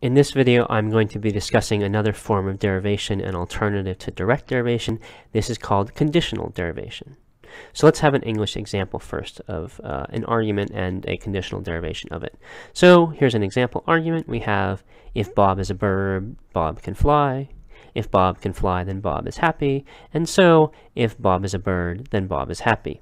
In this video, I'm going to be discussing another form of derivation, an alternative to direct derivation. This is called conditional derivation. So let's have an English example first of uh, an argument and a conditional derivation of it. So here's an example argument. We have if Bob is a bird, Bob can fly. If Bob can fly, then Bob is happy. And so if Bob is a bird, then Bob is happy.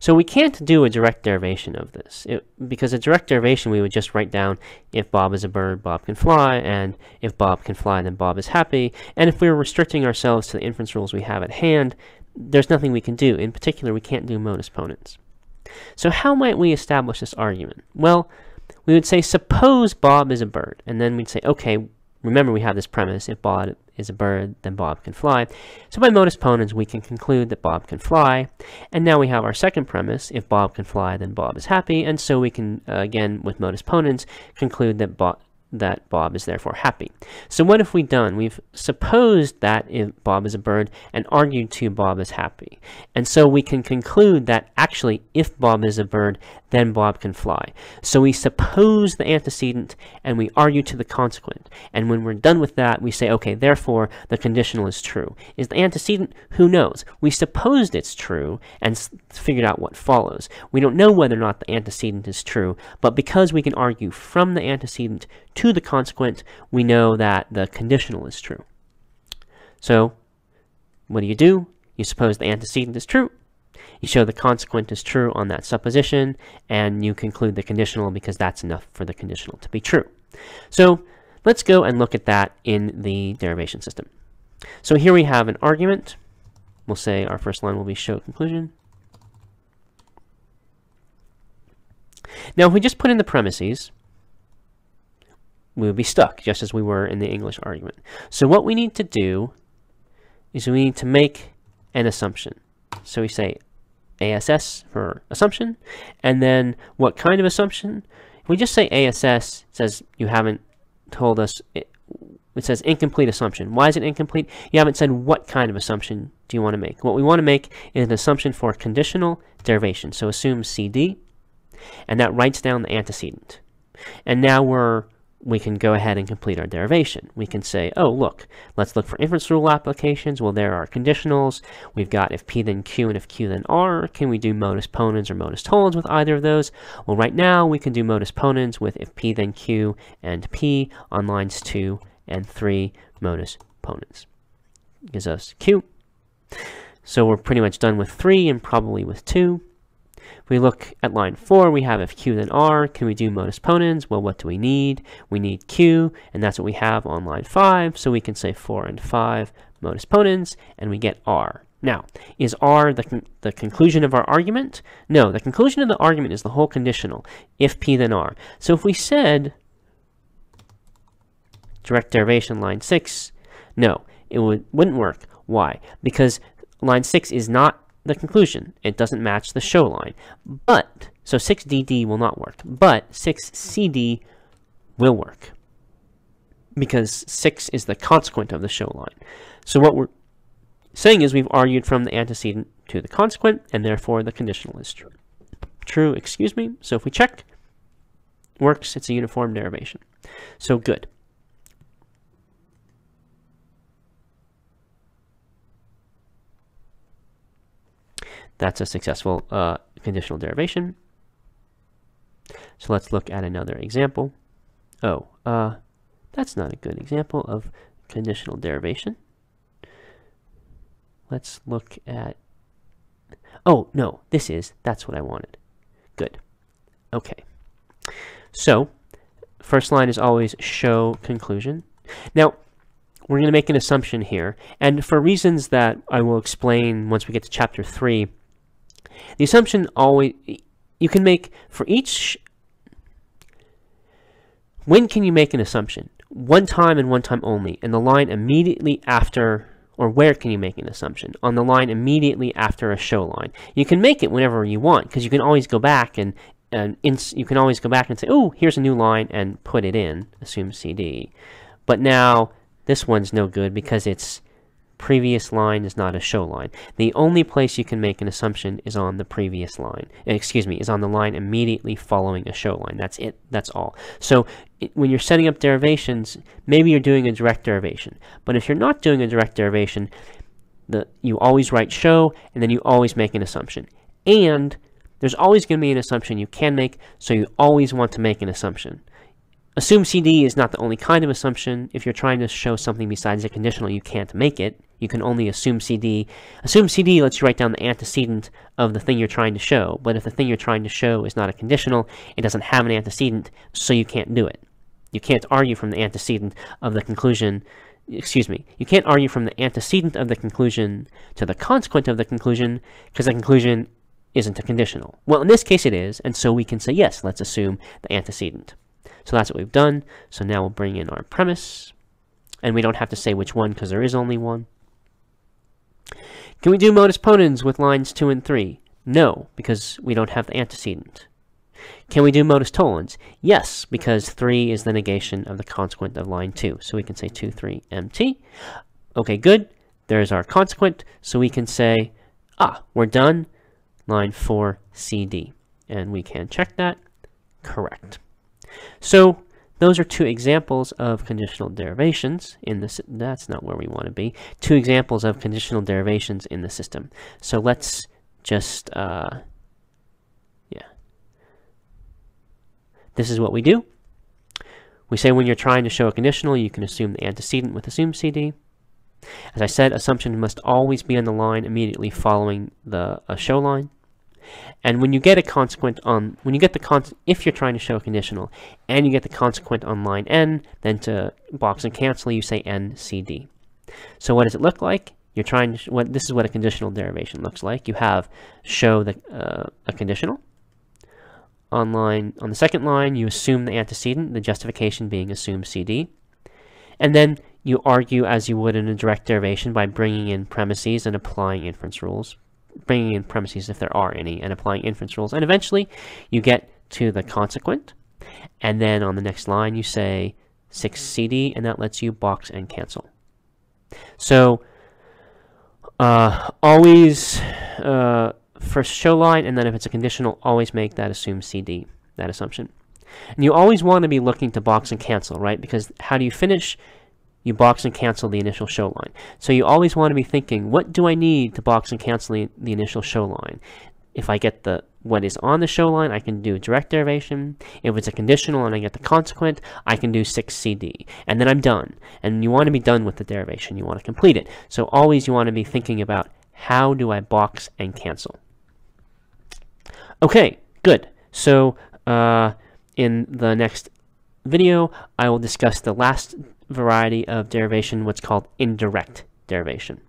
So we can't do a direct derivation of this, it, because a direct derivation we would just write down if Bob is a bird, Bob can fly, and if Bob can fly, then Bob is happy. And if we are restricting ourselves to the inference rules we have at hand, there's nothing we can do. In particular, we can't do modus ponens. So how might we establish this argument? Well, we would say, suppose Bob is a bird, and then we'd say, okay, remember we have this premise, if Bob is a bird, then Bob can fly. So by modus ponens, we can conclude that Bob can fly. And now we have our second premise, if Bob can fly, then Bob is happy. And so we can, uh, again, with modus ponens, conclude that Bob that Bob is therefore happy. So what have we done? We've supposed that if Bob is a bird and argued to Bob is happy. And so we can conclude that actually if Bob is a bird, then Bob can fly. So we suppose the antecedent and we argue to the consequent. And when we're done with that, we say, okay, therefore the conditional is true. Is the antecedent? Who knows? We supposed it's true and figured out what follows. We don't know whether or not the antecedent is true, but because we can argue from the antecedent to the consequent, we know that the conditional is true. So, what do you do? You suppose the antecedent is true. You show the consequent is true on that supposition, and you conclude the conditional because that's enough for the conditional to be true. So, let's go and look at that in the derivation system. So here we have an argument. We'll say our first line will be show conclusion. Now, if we just put in the premises, we would be stuck, just as we were in the English argument. So what we need to do is we need to make an assumption. So we say ASS for assumption, and then what kind of assumption? If we just say ASS, says you haven't told us, it, it says incomplete assumption. Why is it incomplete? You haven't said what kind of assumption do you want to make. What we want to make is an assumption for conditional derivation. So assume CD, and that writes down the antecedent. And now we're we can go ahead and complete our derivation. We can say, oh, look, let's look for inference rule applications. Well, there are conditionals. We've got if P then Q and if Q then R. Can we do modus ponens or modus tollens with either of those? Well, right now we can do modus ponens with if P then Q and P on lines 2 and 3 modus ponens. Gives us Q. So we're pretty much done with 3 and probably with 2. If we look at line 4, we have if Q then R. Can we do modus ponens? Well, what do we need? We need Q, and that's what we have on line 5. So we can say 4 and 5 modus ponens, and we get R. Now, is R the, con the conclusion of our argument? No, the conclusion of the argument is the whole conditional, if P then R. So if we said direct derivation line 6, no, it would, wouldn't work. Why? Because line 6 is not the conclusion. It doesn't match the show line. But, so 6DD will not work, but 6CD will work because 6 is the consequent of the show line. So what we're saying is we've argued from the antecedent to the consequent, and therefore the conditional is true. True, excuse me. So if we check, works, it's a uniform derivation. So good. That's a successful uh, conditional derivation. So let's look at another example. Oh, uh, that's not a good example of conditional derivation. Let's look at, oh, no, this is, that's what I wanted. Good. Okay. So, first line is always show conclusion. Now, we're going to make an assumption here, and for reasons that I will explain once we get to chapter 3, the assumption always, you can make for each, when can you make an assumption? One time and one time only, and the line immediately after, or where can you make an assumption? On the line immediately after a show line. You can make it whenever you want, because you can always go back and, and you can always go back and say, oh, here's a new line, and put it in, assume CD. But now, this one's no good because it's previous line is not a show line. The only place you can make an assumption is on the previous line. Eh, excuse me, is on the line immediately following a show line. That's it. That's all. So it, when you're setting up derivations, maybe you're doing a direct derivation. But if you're not doing a direct derivation, the, you always write show, and then you always make an assumption. And there's always going to be an assumption you can make, so you always want to make an assumption. Assume CD is not the only kind of assumption. If you're trying to show something besides a conditional, you can't make it. You can only assume CD. Assume CD lets you write down the antecedent of the thing you're trying to show, but if the thing you're trying to show is not a conditional, it doesn't have an antecedent, so you can't do it. You can't argue from the antecedent of the conclusion, excuse me, you can't argue from the antecedent of the conclusion to the consequent of the conclusion, because the conclusion isn't a conditional. Well, in this case it is, and so we can say, yes, let's assume the antecedent. So that's what we've done. So now we'll bring in our premise. And we don't have to say which one because there is only one. Can we do modus ponens with lines 2 and 3? No, because we don't have the antecedent. Can we do modus tollens? Yes, because 3 is the negation of the consequent of line 2. So we can say 2, 3, mt. Okay, good. There's our consequent. So we can say, ah, we're done. Line 4, cd. And we can check that. Correct. So those are two examples of conditional derivations in this. That's not where we want to be. Two examples of conditional derivations in the system. So let's just, uh, yeah. This is what we do. We say when you're trying to show a conditional, you can assume the antecedent with assume CD. As I said, assumption must always be on the line immediately following the show line. And when you get a consequent on, when you get the con, if you're trying to show a conditional, and you get the consequent on line n, then to box and cancel, you say n c d. So what does it look like? You're trying to, what, this is what a conditional derivation looks like. You have show the, uh, a conditional. On line, on the second line, you assume the antecedent, the justification being assume cd. And then you argue as you would in a direct derivation by bringing in premises and applying inference rules bringing in premises if there are any, and applying inference rules. And eventually, you get to the consequent. And then on the next line, you say 6cd, and that lets you box and cancel. So, uh, always uh, first show line, and then if it's a conditional, always make that assume cd, that assumption. And you always want to be looking to box and cancel, right? Because how do you finish? You box and cancel the initial show line. So you always want to be thinking, what do I need to box and cancel the, initial show line? If I get the what is on the show line, I can do direct derivation. If it's a conditional and I get the consequent, I can do 6cd. And then I'm done. And you want to be done with the derivation. You want to complete it. So always you want to be thinking about how do I box and cancel. Okay, good. So uh, in the next video, I will discuss the last variety of derivation, what's called indirect derivation.